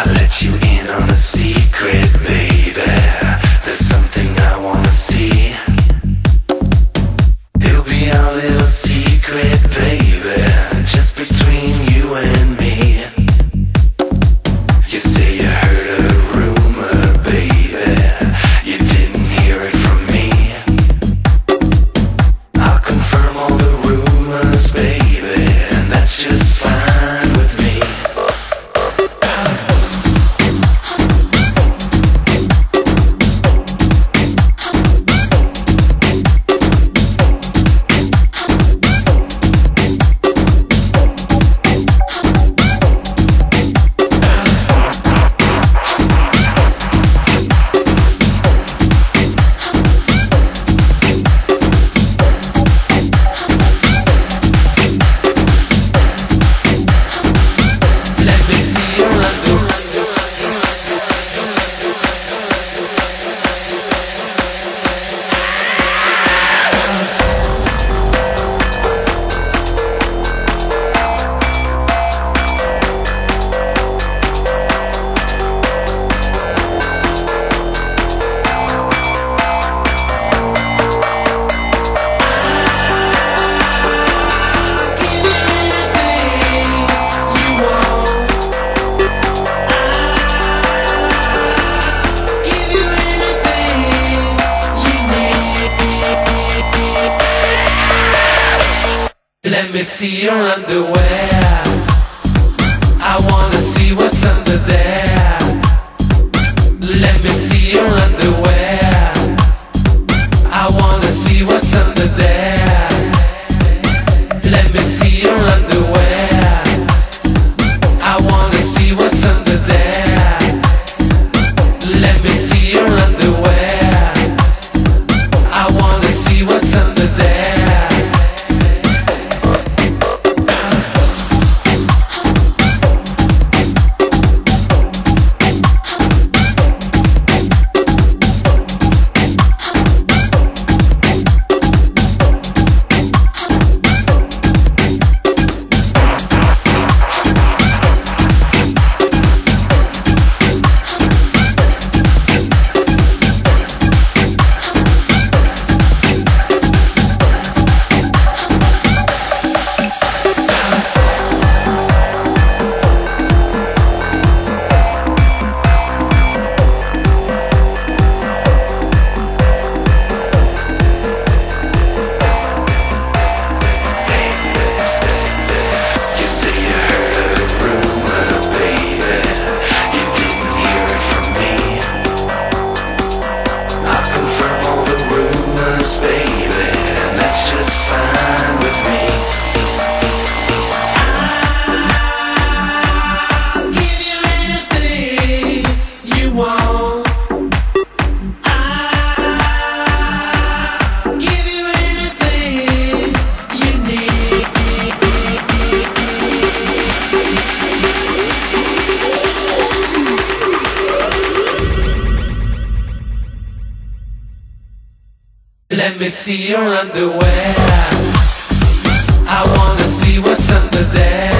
I let you in on a secret, babe. me see your underwear. Let me see your underwear. I wanna see what's under there.